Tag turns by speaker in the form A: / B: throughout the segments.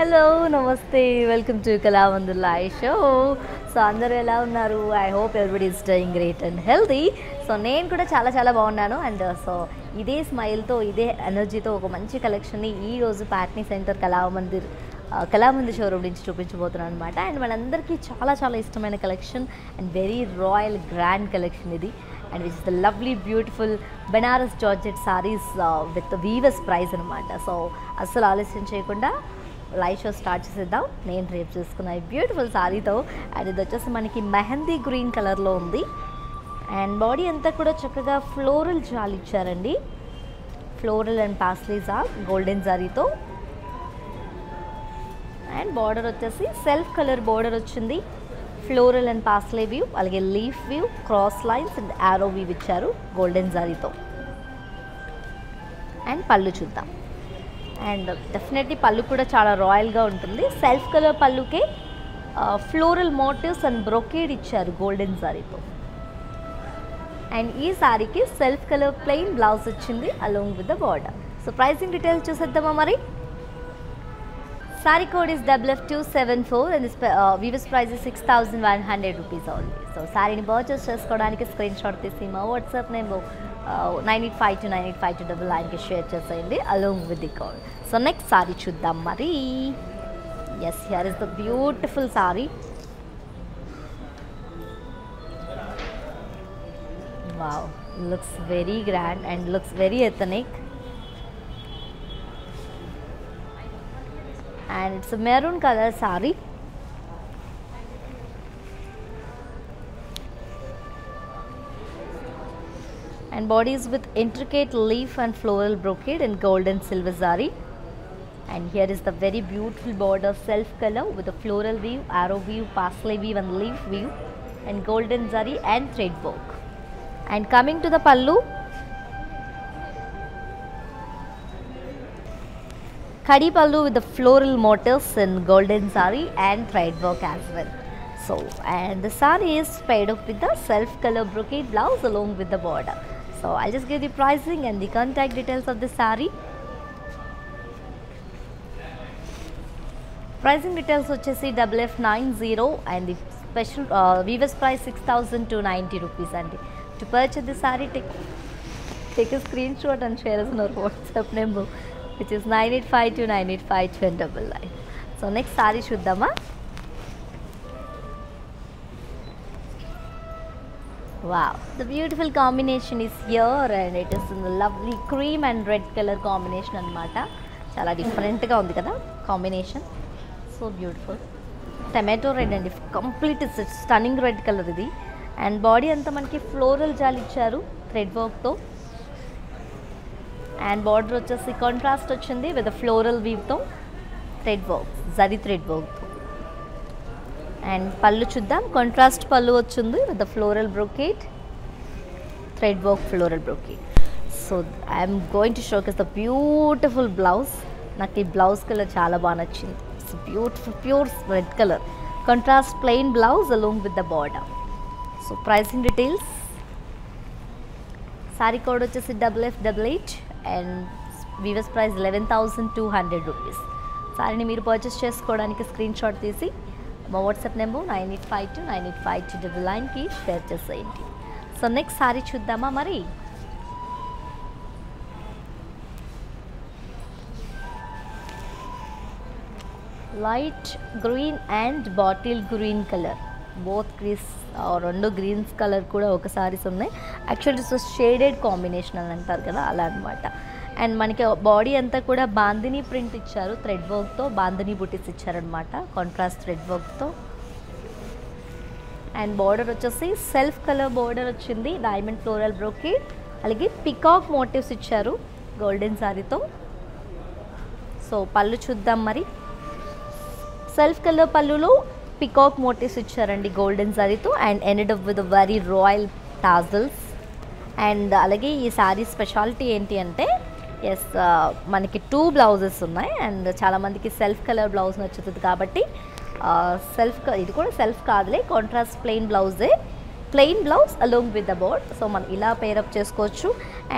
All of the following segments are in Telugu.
A: హలో నమస్తే. వెల్కమ్ టు కళావందు లై షో సో అందరూ ఎలా ఉన్నారు? I hope everybody is doing great and healthy so నేను కూడా చాలా చాలా బాగున్నాను. అండ్ సో uh, ఇదే స్మైల్తో ఇదే ఎనర్జీతో ఒక మంచి కలెక్షన్ని ఈ రోజు ప్యాట్నీ సెంటర్ కళామందిర్ కళామంది షోరూమ్ నుంచి చూపించబోతున్నాను అనమాట అండ్ మనందరికీ చాలా చాలా ఇష్టమైన collection and very royal grand collection ఇది. And which is the lovely beautiful Banaras georgette saris with weavers price అనమాట సో అస్సలు ఆలస్యం చేయకుండా లైవ్ షో స్టార్ట్ చేసేద్దాం. నేను రేపు చూసుకున్న ఈ బ్యూటిఫుల్ సారీతో అండ్ ఇది వచ్చేసి మనకి మెహందీ గ్రీన్ కలర్లో ఉంది. అండ్ బాడీ అంతా కూడా చక్కగా ఫ్లోరల్ జాల్ ఇచ్చారండి. ఫ్లోరల్ అండ్ పాస్లీజా గోల్డెన్ జారీతో అండ్ బార్డర్ వచ్చేసి సెల్ఫ్ కలర్ బార్డర్ వచ్చింది. ఫ్లోరల్ అండ్ పాస్లే వ్యూ అలాగే leaf view cross lines and arrow view ఇచ్చారు గోల్డెన్ జారీతో అండ్ పళ్ళు చూద్దాం. అండ్ డెఫినెట్లీ పళ్ళు కూడా చాలా రాయల్గా ఉంటుంది. సెల్ఫ్ కలర్ పళ్ళుకే ఫ్లోరల్ మోటివ్స్ అండ్ బ్రొకేడ్ ఇచ్చారు గోల్డెన్ సారీతో. అండ్ ఈ సారీకి సెల్ఫ్ కలర్ ప్లెయిన్ బ్లౌజ్ వచ్చింది along with the border. So pricing details చూసేద్దామా మరి? Sari code is WF two seven four and weavers price six thousand one hundred rupees only so సారీని purchase చేసుకోవడానికి స్క్రీన్ షాట్ తీసి మా WhatsApp name nine eight five two nine eight five two double నైన్కి షేర్ చేసేయండి along with the call so next sari చూద్దాం మరి. Yes here is the beautiful sari wow looks very grand and looks very ethnic and it's maroon colour sari and bodies with intricate leaf and floral brocade in gold and silver zari and here is the very beautiful border self color with a floral weave arrow weave parsley weave and leaf weave and golden zari and thread work and coming to the pallu Kadi pallu with the floral motifs in golden zari and thread work as well. So, and the sari is paired up with the self color brocade blouse along with the border. So, I'll just give the pricing and the contact details of the sari. Pricing details వచ్చేసి double F nine zero and the special weavers price six thousand two ninety rupees అండి to purchase the sari take take a screenshot and share us on our WhatsApp number, which is 9852985 So next saree చూద్దామా Wow, the beautiful combination is here and it is in the lovely cream and red color combination అన్నమాట. చాలా డిఫరెంట్గా ఉంది కదా combination so beautiful tomato red అండి. కంప్లీట్ స్టన్నింగ్ రెడ్ కలర్ ఇది. అండ్ బాడీ అంతా మనకి ఫ్లోరల్ జాల్ ఇచ్చారు థ్రెడ్ వర్క్తో అండ్ బార్డర్ వచ్చేసి కాంట్రాస్ట్ వచ్చింది విత్ ఫ్లోరల్ వీవ్తో థ్రెడ్ వర్క్ జరీ థ్రెడ్ వర్క్తో అండ్ పళ్ళు చూద్దాం. కాంట్రాస్ట్ పళ్ళు వచ్చింది with floral brocade thread work floral brocade so I'm going to showcase the beautiful blouse నాకు ఈ బ్లౌజ్ కలర్ చాలా బాగా నచ్చింది. It's beautiful pure red colour contrast plain blouse along with the border so pricing details sari code వచ్చేసి double F double eight and weavers price eleven thousand two hundred rupees సారీని మీరు పర్చేస్ చేసుకోవడానికి స్క్రీన్ షాట్ తీసి మా WhatsApp number nine eight five two nine eight five two double నైన్కి షేర్ చేసేయండి సో నెక్స్ట్ సారీ చూద్దామా మరి light green and bottle green colour both greens రెండు గ్రీన్స్ కలర్ కూడా ఒక సారీస్ ఉన్నాయి యాక్చువల్లీ సో షేడెడ్ కాంబినేషన్ అని అంటారు కదా అలా అనమాట అండ్ మనకి బాడీ అంతా కూడా బాందిని ప్రింట్ ఇచ్చారు థ్రెడ్ వర్క్తో బాందిని బుటీస్ ఇచ్చారనమాట కాంట్రాస్ట్ థ్రెడ్ వర్క్తో. అండ్ బార్డర్ వచ్చేసి సెల్ఫ్ కలర్ బార్డర్ వచ్చింది డైమండ్ ఫ్లోరల్ బ్రోకేడ్ అలాగే పికాక్ మోటివ్స్ ఇచ్చారు గోల్డెన్ సారీతో. సో పళ్ళు చూద్దాం మరి. సెల్ఫ్ కలర్ పళ్ళులో పికాక్ మోటివ్స్ ఇచ్చారండి golden సారీతో and ended up with very royal tassels and అలాగే ఈ శారీ స్పెషాలిటీ ఏంటి అంటే ఎస్ మనకి టూ బ్లౌజెస్ ఉన్నాయి. అండ్ చాలామందికి సెల్ఫ్ కలర్ బ్లౌజ్ నచ్చుతుంది కాబట్టి సెల్ఫ్ ఇది కూడా సెల్ఫ్ కాదులే contrast plain బ్లౌజే plain blouse along with the board so మనం ఇలా పేరప్ చేసుకోవచ్చు.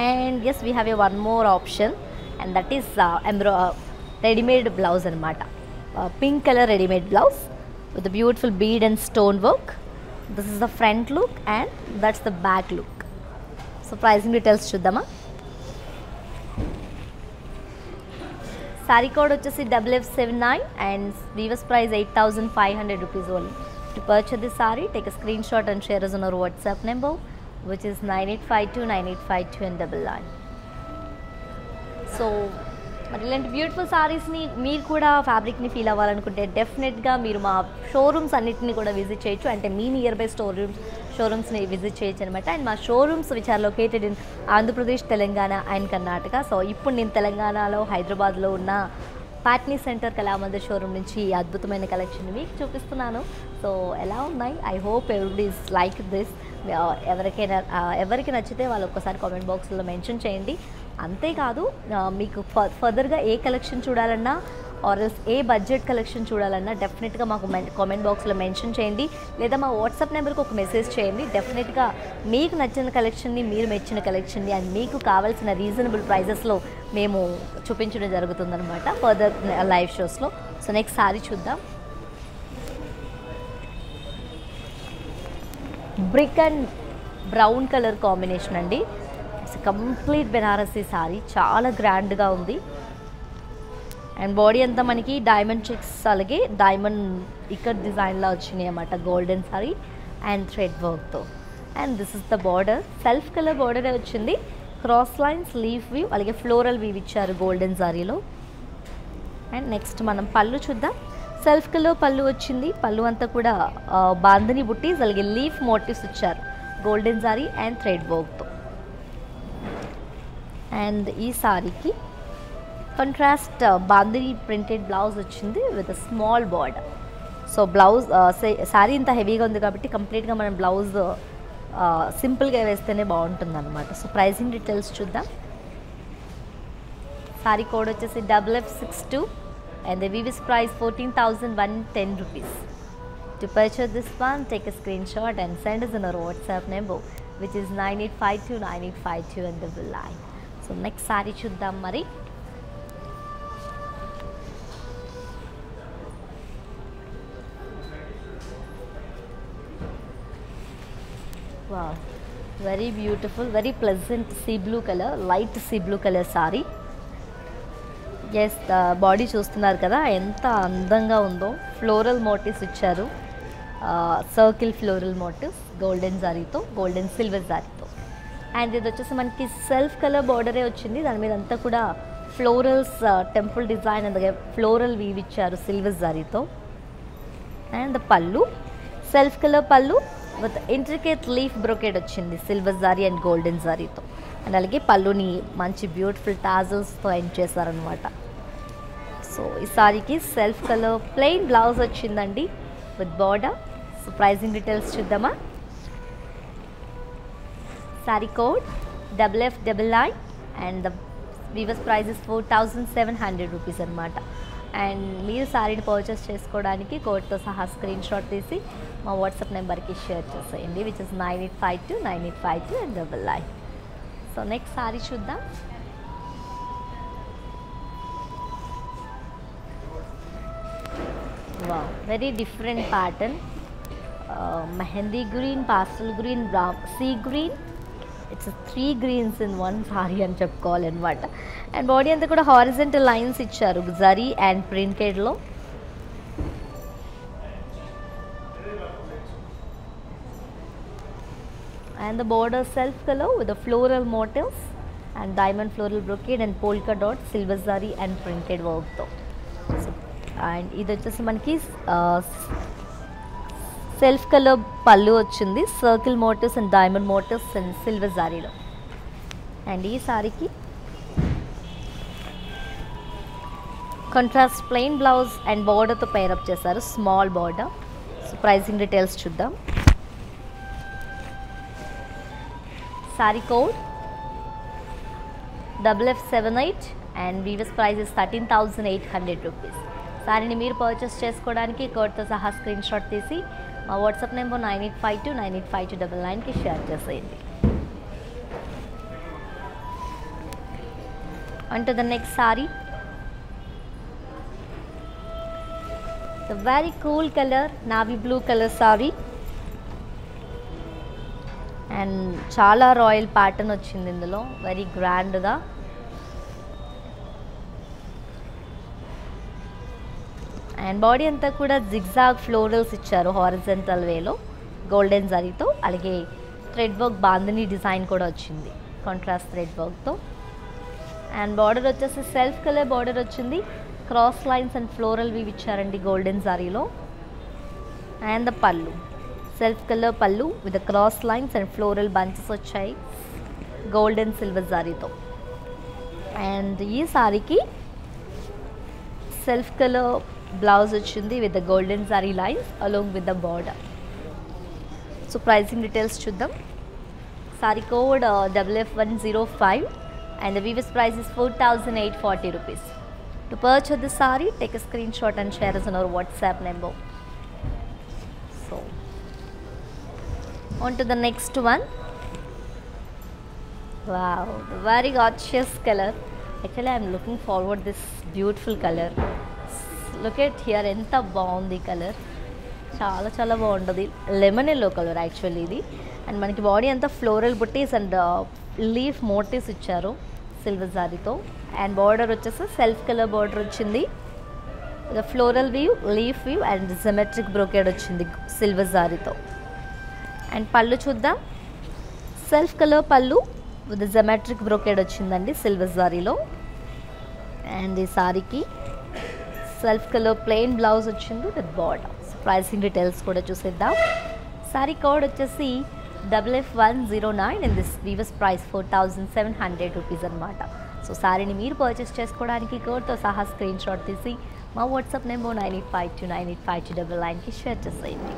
A: And yes we have a one more option and that is ఎంబ్రా readymade blouse అనమాట pink colour readymade blouse with beautiful bead and stone work this is the front look and that's the back look so pricing details చూద్దామా? సారీ కోడ్ వచ్చేసి double F seven nine and weavers price eight thousand five hundred rupees only to purchase this sari take a screenshot and share us on our WhatsApp number which is nine eight five two nine eight మరి ఇలాంటి బ్యూటిఫుల్ సారీస్ని మీరు కూడా ఫ్యాబ్రిక్ని ఫీల్ అవ్వాలనుకుంటే డెఫినెట్గా మీరు మా షోరూమ్స్ అన్నింటినీ కూడా విజిట్ చేయొచ్చు. అంటే మీ నియర్ బై స్టోర్ రూమ్స్ షోరూమ్స్ని విజిట్ చేయొచ్చు అనమాట అండ్ మా showrooms which are located in Andhra Pradesh Telangana and Karnataka so ఇప్పుడు నేను తెలంగాణలో హైదరాబాద్లో ఉన్న పాట్నీ సెంటర్ కళామంది షోరూమ్ నుంచి ఈ అద్భుతమైన కలెక్షన్ మీకు చూపిస్తున్నాను. సో ఎలా ఉన్నాయి? I hope everybody is like this ఎవరికైనా ఎవరికి నచ్చితే వాళ్ళు ఒక్కసారి కామెంట్ బాక్స్లో మెన్షన్ చేయండి. అంతేకాదు మీకు ఫ- ఫర్దర్గా ఏ కలెక్షన్ చూడాలన్నా ఆర్ఎల్స్ ఏ బడ్జెట్ కలెక్షన్ చూడాలన్నా డెఫినెట్గా మాకు మెన్ కామెంట్ బాక్స్లో మెన్షన్ చేయండి. లేదా మా వాట్సాప్ నెంబర్కి ఒక మెసేజ్ చేయండి. డెఫినెట్గా మీకు నచ్చిన కలెక్షన్ని మీరు మెచ్చిన కలెక్షన్ని అండ్ మీకు కావాల్సిన రీజనబుల్ ప్రైజెస్లో మేము చూపించడం జరుగుతుందనమాట ఫర్దర్ లైవ్ షోస్లో. సో నెక్స్ట్ సారీ చూద్దాం. Brick and brown colour combination అండి. ఇట్స్ కంప్లీట్ బెనారసీ సారీ చాలా గ్రాండ్గా ఉంది. అండ్ బాడీ అంతా మనకి డైమండ్ చెక్స్ అలాగే డైమండ్ ఇక్కడ డిజైన్లా వచ్చినాయి అన్నమాట గోల్డెన్ సారీ అండ్ థ్రెడ్ వర్క్తో and this is the border self colour border వచ్చింది. క్రాస్ లైన్స్ లీఫ్ వ్యూ అలాగే ఫ్లోరల్ వ్యూ ఇచ్చారు గోల్డెన్ సారీలో అండ్ నెక్స్ట్ మనం పళ్ళు చూద్దాం. సెల్ఫ్ కలర్ పళ్ళు వచ్చింది. పళ్ళు అంతా కూడా బాంధని బాందని బుట్టీస్ అలాగే లీఫ్ మోటివ్స్ ఇచ్చారు. గోల్డెన్ సారీ అండ్ థ్రెడ్ వర్క్తో అండ్ ఈ సారీకి కంట్రాస్ట్ బాందిని ప్రింటెడ్ బ్లౌజ్ వచ్చింది with small border so blouse sari ఇంత హెవీగా ఉంది కాబట్టి కంప్లీట్గా మనం బ్లౌజ్ సింపుల్గా వేస్తేనే బాగుంటుంది అనమాట సో ప్రైసింగ్ డీటెయిల్స్ చూద్దాం. సారీ కోడ్ వచ్చేసి double F six two and the weaver's price fourteen thousand one ten rupees to purchase this one take a screen shot and send us in our WhatsApp number which is nine eight five two nine eight five two and double nine so next sari చూద్దాం మరి. Wow very beautiful very pleasant sea blue colour light sea blue colour sari yes body చూస్తున్నారు కదా ఎంత అందంగా ఉందో. ఫ్లోరల్ మోటివ్స్ ఇచ్చారు. సర్కిల్ ఫ్లోరల్ మోటివ్స్ గోల్డెన్ జారీతో గోల్డెన్ సిల్వర్ జారీతో అండ్ ఇది వచ్చేసి మనకి సెల్ఫ్ కలర్ బార్డరే వచ్చింది. దాని మీద అంతా కూడా ఫ్లోరల్స్ టెంపుల్ డిజైన్ అలాగే ఫ్లోరల్ వీవ్ ఇచ్చారు silver జారీతో and pallu self colour pallu with intricate leaf brocade వచ్చింది సిల్వర్ జారీ అండ్ గోల్డెన్ జారీతో అండ్ అలాగే పళ్ళుని మంచి బ్యూటిఫుల్ టాజల్స్తో ఎండ్ చేశారనమాట సో ఈ సారీకి సెల్ఫ్ కలర్ ప్లెయిన్ బ్లౌజ్ వచ్చిందండి. With border so pricing details చూద్దామా? Sari code double F double nine and the weaver's prices four thousand seven hundred rupees అనమాట అండ్ మీరు సారీని పర్చేస్ చేసుకోవడానికి కోడ్తో సహా స్క్రీన్ షాట్ తీసి మా వాట్సాప్ నెంబర్కి షేర్ చేసేయండి which is nine eight five two nine eight five two and double nine so next sari చూద్దాం wow very different pattern mehndi green pastel green బ్రా sea green it's three greens in one saree అని చెప్పుకోవాలన్నమాట అండ్ బాడీ అంతా కూడా హారిజెంటల్ లైన్స్ ఇచ్చారు జరీ అండ్ ప్రింటెడ్లో and the border self color with the floral motifs and diamond floral brocade and polka dot silver zari and printed work తో అండ్ ఇది వచ్చేసి మనకి సెల్ఫ్ కలర్ పళ్ళు వచ్చింది. Circle motifs and diamond motifs and silver జారీలో and ఈ సారీకి కాంట్రాస్ట్ ప్లెయిన్ బ్లౌజ్ అండ్ బార్డర్తో పేరప్ చేశారు. Small border so pricing details చూద్దాం. Sari code double F seven eight and weavers prices thirteen thousand eight hundred rupees సారీని మీరు పర్చేస్ చేసుకోవడానికి కోడ్తో సహా స్క్రీన్ షాట్ తీసి మా WhatsApp number nine eight five two nine eight five two double నైన్కి షేర్ చేసేయండి. And the next sari the very cool color navy blue color and చాలా రాయల్ ప్యాటర్న్ వచ్చింది ఇందులో. వెరీ గ్రాండ్గా అండ్ బాడీ అంతా కూడా జిగ్జాగ్ ఫ్లోరల్స్ ఇచ్చారు హారిజెంటల్ వేలో గోల్డెన్ జరీతో అలాగే థ్రెడ్ వర్క్ బాందిని డిజైన్ కూడా వచ్చింది కాంట్రాస్ట్ థ్రెడ్ వర్క్తో అండ్ బార్డర్ వచ్చేసి సెల్ఫ్ కలర్ బార్డర్ వచ్చింది cross lines and floral weave ఇచ్చారండి golden జారీలో and the pallu self colour pallu with cross lines and floral bunches వచ్చాయి గోల్డెన్ సిల్వర్ జారీతో అండ్ ఈ సారీకి సెల్ఫ్ కలర్ బ్లౌజ్ వచ్చింది with the golden saree lines along with the border so pricing details చూద్దాం saree code double F one zero five and the weaves price is four thousand eight forty rupees to purchase the saree take a screenshot and share is our WhatsApp number so on to the next one wow the very gorgeous color actually i'm looking forward this beautiful color Look at here ఎంత బాగుంది కలర్ చాలా చాలా బాగుంటుంది. లెమన్ ఎల్లో కలర్ యాక్చువల్లీ ఇది. అండ్ మనకి బాడీ అంతా floral buttis and leaf motifs ఇచ్చారు సిల్వర్ జారీతో అండ్ బార్డర్ వచ్చేసి సెల్ఫ్ కలర్ బార్డర్ వచ్చింది. Floral weave leaf weave and geometric brocade వచ్చింది సిల్వర్ జారీతో అండ్ పళ్ళు చూద్దాం. Self colour pallu with geometric brocade వచ్చిందండి సిల్వర్ జారీలో అండ్ ఈ సారీకి. సెల్ఫ్ కలర్ ప్లెయిన్ బ్లౌజ్ వచ్చింది విత్ బాటమ్ ప్రైసింగ్ డీటెయిల్స్ కూడా చూసేద్దాం. సారీ కోడ్ వచ్చేసి double F one zero nine in this weavers price four thousand seven hundred rupees అనమాట సో సారీని మీరు పర్చేస్ చేసుకోవడానికి కోడ్తో సహా స్క్రీన్ షాట్ తీసి మా WhatsApp number nine eight five two nine eight five two double నైన్కి షేర్ చేసేయండి.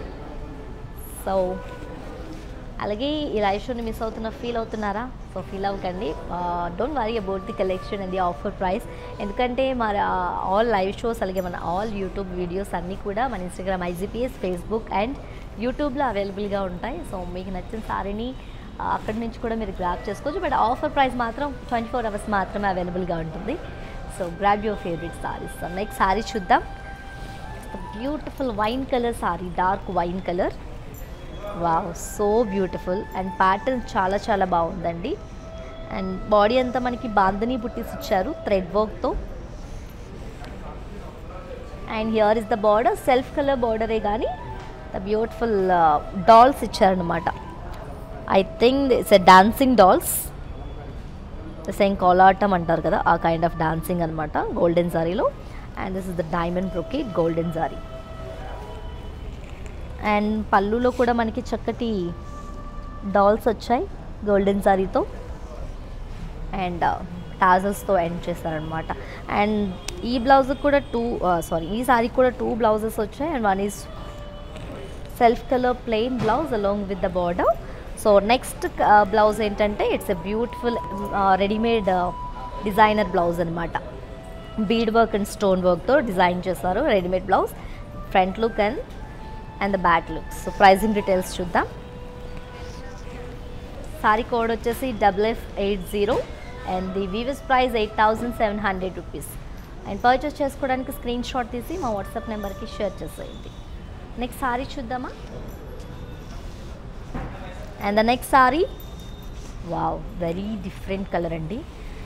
A: సో అలాగే ఈ లైవ్ షోని మిస్ అవుతున్న ఫీల్ అవుతున్నారా? సో ఫీల్ అవ్వకండి. Don't worry about the collection and the offer price ఎందుకంటే మన ఆల్ లైవ్ షోస్ అలాగే మన ఆల్ యూట్యూబ్ వీడియోస్ అన్నీ కూడా మన ఇన్స్టాగ్రామ్ ఐజీపీఎస్ ఫేస్బుక్ అండ్ యూట్యూబ్లో అవైలబుల్గా ఉంటాయి. సో మీకు నచ్చిన సారీని అక్కడి నుంచి కూడా మీరు గ్రాప్ చేసుకోవచ్చు. బట్ ఆఫర్ ప్రైస్ మాత్రం ట్వంటీ ఫోర్ అవర్స్ మాత్రమే అవైలబుల్గా ఉంటుంది. So grab your favourite saris next sari చూద్దాం. Beautiful wine colour sari dark wine colour wow so beautiful. And pattern చాలా చాలా బాగుందండి. అండ్ బాడీ అంతా మనకి బాందని బుట్టీస్ ఇచ్చారు థ్రెడ్ వర్క్తో. And here is the border self colour బార్డరే కానీ ద బ్యూటిఫుల్ డాల్స్ ఇచ్చారనమాట I think it's a dancing dolls. Same kolatam అంటారు కదా ఆ కైండ్ ఆఫ్ డాన్సింగ్ అనమాట గోల్డెన్ సారీలో. And this is the diamond brocade golden zari. And పళ్ళులో కూడా మనకి చక్కటి డాల్స్ వచ్చాయి గోల్డెన్ సారీతో. అండ్ టాజల్స్తో ఎండ్ చేశారనమాట అండ్ ఈ బ్లౌజ్ కూడా టూ సారీ ఈ సారీ కూడా టూ బ్లౌజెస్ వచ్చాయి. And one is self colour plain blouse along with the border so next blouse ఏంటంటే it's a beautiful readymade designer blouse అనమాట బీడ్ వర్క్ అండ్ స్టోన్ వర్క్తో డిజైన్ చేశారు readymade blouse. Front look and and the back look so pricing details చూద్దాం. సారీ కోడ్ వచ్చేసి double F eight zero and the weaver's price eight thousand seven hundred rupees and purchase చేసుకోవడానికి స్క్రీన్ షాట్ తీసి మా వాట్సాప్ నెంబర్కి షేర్ చేసేయండి. నెక్స్ట్ సారీ చూద్దామా? And the next sari wow very different colour అండి.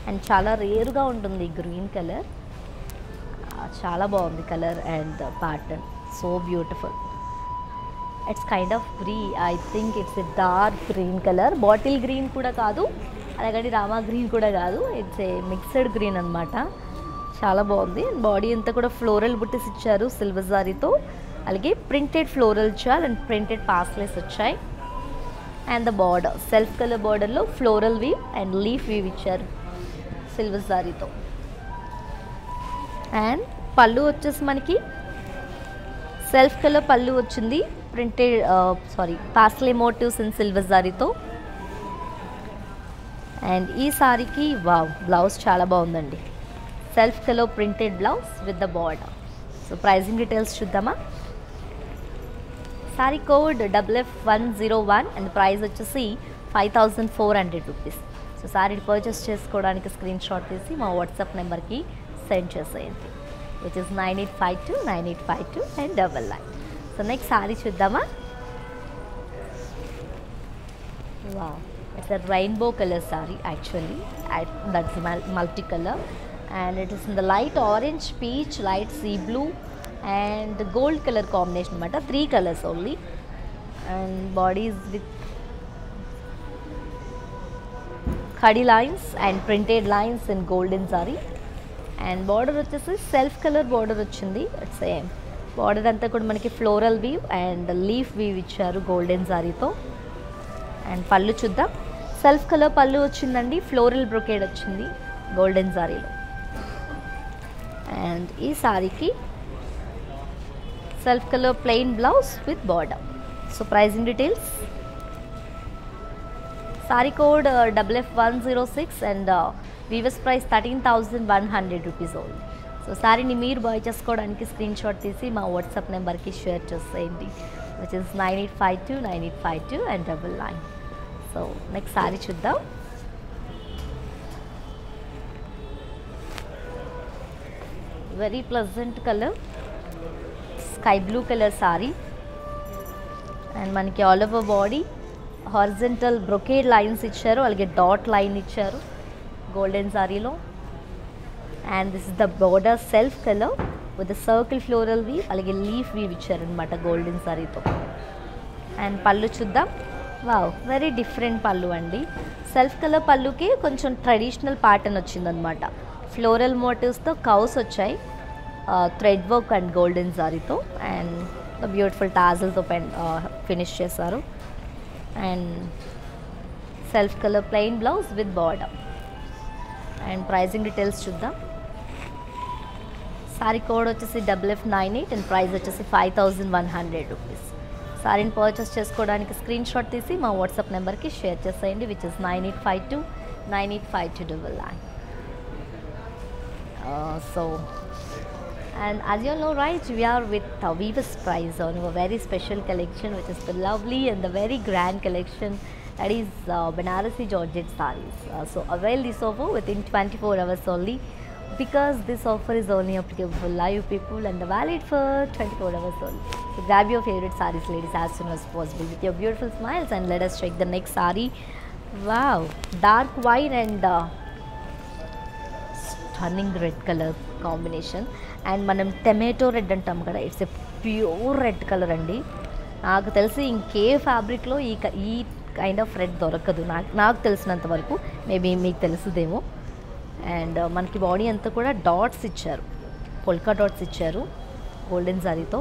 A: అండ్ చాలా రేరుగా ఉంటుంది గ్రీన్ కలర్ చాలా బాగుంది colour and pattern so beautiful it's kind of green I think it's a dark green colour bottle green కూడా కాదు. అలాగని రామా గ్రీన్ కూడా కాదు. ఇట్స్ ఏ మిక్స్డ్ గ్రీన్ అనమాట చాలా బాగుంది. బాడీ అంతా కూడా ఫ్లోరల్ బుట్టెస్ ఇచ్చారు సిల్వర్ జారీతో అలాగే printed floral chaal and printed paisleys వచ్చాయి. And the border self colour బార్డర్లో floral weave and leaf weave ఇచ్చారు సిల్వర్ జారీతో అండ్ పళ్ళు వచ్చేసి మనకి సెల్ఫ్ కలర్ పళ్ళు వచ్చింది. Printed sari paisley motifs in silver జారీతో and ఈ సారీకి వావ్ బ్లౌజ్ చాలా బాగుందండి. Self colour printed blouse with the border so pricing details చూద్దామా? Sari code double F one zero one and price వచ్చేసి five thousand four hundred rupees so sari purchase చేసుకోవడానికి స్క్రీన్ షాట్ తీసి మా వాట్సాప్ నెంబర్కి సెండ్ చేసేయండి. Which is nine eight five two nine eight five two and double nine so next sorry చూద్దామా Wow, it's a rainbow color saree actually. I, that's mul- multicolor, and it is in the light orange, peach, light sea blue, and the gold color combination. Matter three colors only, and bodies with khadi lines and printed lines in golden saree. And border వచ్చేసి సెల్ఫ్ కలర్ బార్డర్ వచ్చింది సేమ్ బార్డర్ అంతా కూడా మనకి floral weave and leaf weave ఇచ్చారు గోల్డెన్ సారీతో. అండ్ పళ్ళు చూద్దాం. సెల్ఫ్ కలర్ పళ్ళు వచ్చిందండి. ఫ్లోరల్ బ్రొకేడ్ వచ్చింది గోల్డెన్ సారీలో. అండ్ ఈ సారీకి self colour plain blouse with border. So pricing details. Sari code double F one zero six and uh, weaver's price thirteen thousand one hundred rupees only. So సారీని మీరు బాయ్ చేసుకోవడానికి స్క్రీన్ షాట్ తీసి మా వాట్సాప్ నెంబర్కి షేర్ చేసేయండి which is nine eight five two nine eight five two and double nine so next sari చూద్దాం. Very pleasant colour sky blue colour sari and మనకి all over body horizontal brocade lines ఇచ్చారు. అలాగే డాట్ లైన్ ఇచ్చారు. గోల్డెన్ సారీలో and this is the border self colour with circle floral weave అలాగే లీఫ్ వీవ్ ఇచ్చారనమాట గోల్డెన్ సారీతో అండ్ పళ్ళు చూద్దాం. వావ్ వెరీ డిఫరెంట్ పళ్ళు అండి. సెల్ఫ్ కలర్ పళ్ళుకి కొంచెం ట్రెడిషనల్ ప్యాటర్న్ వచ్చిందనమాట ఫ్లోరల్ మోటివ్స్తో కౌస్ వచ్చాయి. థ్రెడ్ వర్క్ అండ్ గోల్డెన్ సారీతో అండ్ బ్యూటిఫుల్ టాజల్తో పెన్ ఫినిష్ చేశారు. And self colour plain blouse with border and pricing details చూద్దాం. సారీ కోడ్ వచ్చేసి double F nine eight and price వచ్చేసి five thousand one hundred rupees సారీని purchase చేసుకోవడానికి స్క్రీన్ షాట్ తీసి మా వాట్సాప్ నెంబర్కి షేర్ చేసేయండి which is nine eight five two nine eight five two double nine so And as you all know, right, we are with uh, Viva's Prize on a very special collection, which is the lovely and the very grand collection that is uh, Banarasi Georgette sarees. Uh, so avail this offer within 24 hours only because this offer is only applicable for live people and valid for 24 hours only. So grab your favorite sarees, ladies, as soon as possible with your beautiful smiles and let us check the next saree. Wow, dark white and uh, stunning red colour combination and మనం టమాటో రెడ్ అంటాం కదా it's a pure red colour అండి నాకు తెలిసి ఇంకే ఫ్యాబ్రిక్లో ఈ ఈ కైండ్ ఆఫ్ రెడ్ దొరకదు నాకు నాకు తెలిసినంత వరకు మేబీ మీకు తెలుసుదేమో అండ్ మనకి బాడీ అంతా కూడా డాట్స్ ఇచ్చారు. పొల్కా డాట్స్ ఇచ్చారు golden సారీతో.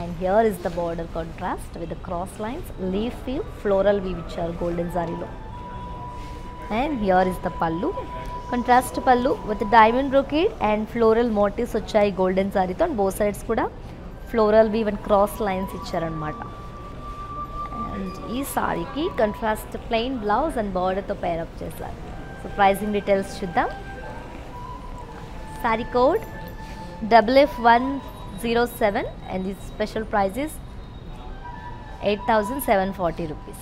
A: And here is the border contrast with cross lines leaf weave floral weave ఇచ్చారు గోల్డెన్ సారీలో. And here is the pallu. Contrast pallu with diamond brocade and floral motifs వచ్చాయి గోల్డెన్ సారీతో. అండ్ బో సైడ్స్ కూడా floral weave and cross lines ఇచ్చారనమాట అండ్ ఈ సారీకి కంట్రాస్ట్ ప్లెయిన్ బ్లౌజ్ అండ్ బార్డర్తో పేరప్ చేశారు. సో ప్రైజింగ్ డీటెయిల్స్ చూద్దాం sari code double F one zero seven and the special prices 8740 rupees.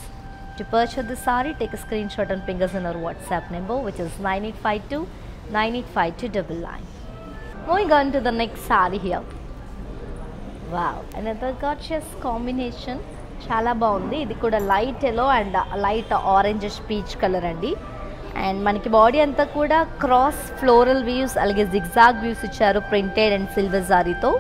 A: To purchase the saree, take a screenshot and ping us in our WhatsApp number, which is 9852 985299. Moving on to the next sari here. wow another gorgeous combination చాలా బాగుంది ఇది కూడా light yellow and light orange peach colour అండి అండ్ మనకి బాడీ అంతా కూడా క్రాస్ ఫ్లోరల్ వ్యూస్ అలాగే జిగ్జాగ్ వ్యూస్ ఇచ్చారు ప్రింటెడ్ అండ్ సిల్వర్ జారీతో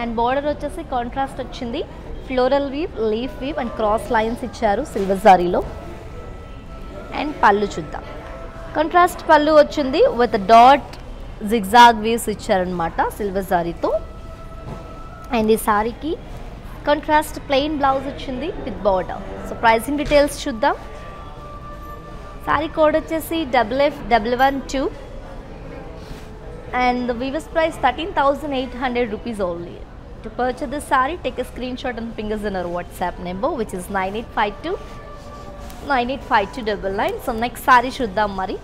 A: అండ్ బార్డర్ వచ్చేసి కాంట్రాస్ట్ వచ్చింది. Floral weave leaf weave and cross lines ఇచ్చారు సిల్వర్ జారీలో అండ్ పళ్ళు చూద్దాం. కాంట్రాస్ట్ పళ్ళు వచ్చింది విత్ డాట్ జిగ్జాగ్ వీవ్స్ ఇచ్చారనమాట సిల్వర్ జారీతో అండ్ ఈ సారీకి కాంట్రాస్ట్ ప్లెయిన్ బ్లౌజ్ వచ్చింది with border so pricing details చూద్దాం. సారీ కోడ్ వచ్చేసి double F double one two and the viewers price 13800 rupees only to purchase this saree take a screenshot and ping us in our whatsapp number which is 9852 985299 so next saree చూద్దాం మరి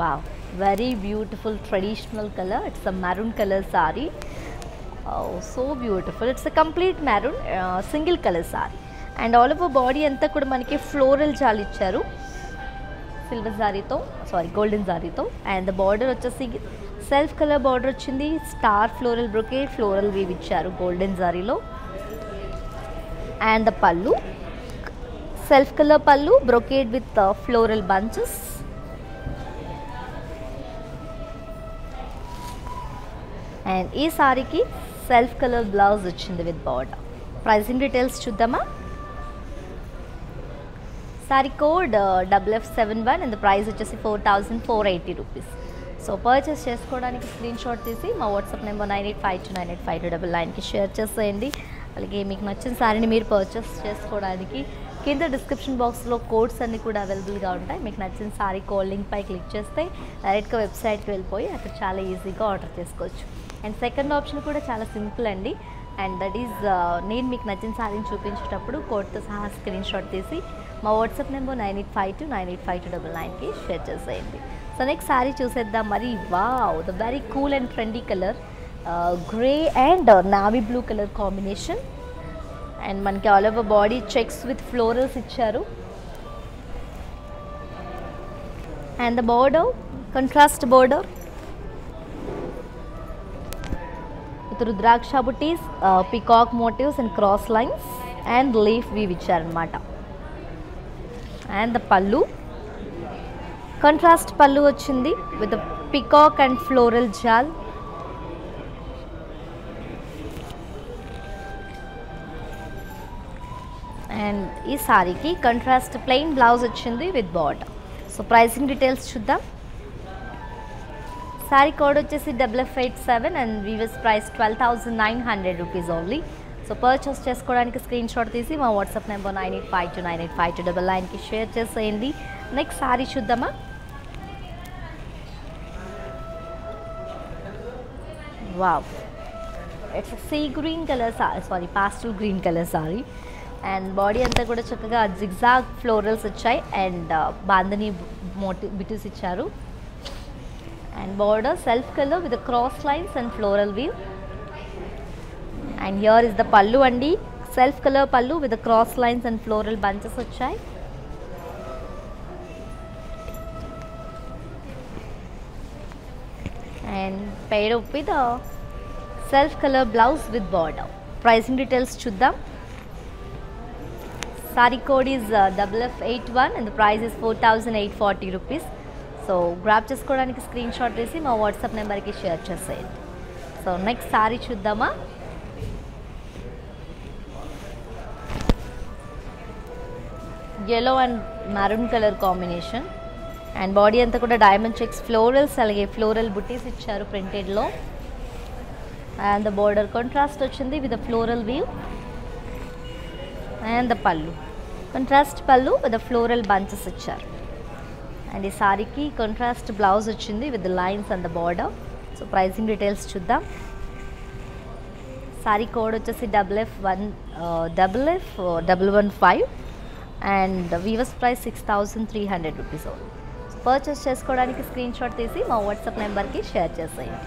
A: wow very beautiful traditional color it's a maroon color saree oh so beautiful it's a complete maroon uh, single color saree and all over body అంతా కూడా మనకి ఫ్లోరల్ జాల్ ఇచ్చారు. సిల్వర్ జారీతో సారీ గోల్డెన్ జారీతో. అండ్ ద బార్డర్ వచ్చేసి సెల్ఫ్ కలర్ బార్డర్ వచ్చింది. Star floral brocade floral weave ఇచ్చారు golden జారీలో. And the pallu self colour pallu brocade with floral bunches and ఈ సారీకి సెల్ఫ్ కలర్ బ్లౌజ్ వచ్చింది విత్ బార్డర్ ప్రైసింగ్ డీటెయిల్స్ చూద్దామా? Sari code double F seven one and price వచ్చేసి four thousand four eighty rupees so purchase చేసుకోవడానికి స్క్రీన్ షాట్ తీసి మా WhatsApp number nine eight five two nine eight five two double నైన్కి షేర్ చేసేయండి. అలాగే మీకు నచ్చిన సారీని మీరు పర్చేస్ చేసుకోవడానికి కింద డిస్క్రిప్షన్ బాక్స్లో కోడ్స్ అన్నీ కూడా అవైలబుల్గా ఉంటాయి. మీకు నచ్చిన సారీ కోల్ లింక్ పై క్లిక్ చేస్తే డైరెక్ట్గా వెబ్సైట్కి వెళ్ళిపోయి అక్కడ చాలా ఈజీగా ఆర్డర్ చేసుకోవచ్చు. అండ్ సెకండ్ ఆప్షన్ కూడా చాలా సింపుల్ అండి. అండ్ దట్ ఈజ్ నేను మీకు నచ్చిన సారీని చూపించేటప్పుడు కోడ్తో సహా స్క్రీన్ షాట్ తీసి మా WhatsApp number nine eight five two nine eight five two double నైన్కి షేర్ చేసేయండి. సో నెక్స్ట్ సారీ చూసేద్దాం. మరి wow the very cool and trendy colour. Grey and navy blue colour combination. And మనకి all over body checks with florals ఇచ్చారు. And the border contrast border. With rudraksha buttis peacock motifs and cross lines and leaf weave ఇచ్చారనమాట and the pallu contrast pallu వచ్చింది with peacock and floral jaal and ఈ సారీకి కంట్రాస్ట్ ప్లెయిన్ బ్లౌజ్ వచ్చింది విత్ బాట్ సో ప్రైసింగ్ డీటెయిల్స్ చూద్దాం. సారీ కోడ్ వచ్చేసి double F eight seven and weavers price twelve thousand nine hundred rupees only so purchase చేసుకోవడానికి స్క్రీన్ షాట్ తీసి మా WhatsApp number nine eight five two nine eight five two double నైన్కి షేర్ చేసేయండి. నెక్స్ట్ సారీ చూద్దామా? Wow it's sea green colour sari sari pastel green colour sari and body అంతా కూడా చక్కగా జిగ్జాగ్ ఫ్లోరల్స్ వచ్చాయి. అండ్ బాందని మోటి బిటిస్ ఇచ్చారు. And border self colour with cross lines and floral weave and here is the pallu అండి self colour pallu with cross lines and floral bunches వచ్చాయి. And paired with self colour blouse with border pricing details చూద్దాం. Sari code is double F eight one and price is four thousand eight forty rupees so grab చేసుకోవడానికి స్క్రీన్ షాట్ తీసి మా వాట్సాప్ నెంబర్కి షేర్ చేసేయండి. సో నెక్స్ట్ సారీ చూద్దామా? Yellow and maroon colour combination and body అంతా కూడా డైమండ్ చెక్స్ ఫ్లోరల్స్ అలాగే ఫ్లోరల్ బుటీస్ ఇచ్చారు ప్రింటెడ్లో అండ్ ద బోర్డర్ కాంట్రాస్ట్ వచ్చింది with floral weave and the pallu contrast pallu with floral bunches ఇచ్చారు. అండ్ ఈ సారీకి కాంట్రాస్ట్ బ్లౌజ్ వచ్చింది with lines and the border so pricing details చూద్దాం. సారీ కోడ్ వచ్చేసి double F one double F double one five and weavers price six thousand three hundred rupees అవుతుంది పర్చేస్ చేసుకోవడానికి స్క్రీన్ షాట్ తీసి మా వాట్సాప్ నెంబర్కి షేర్ చేసేయండి.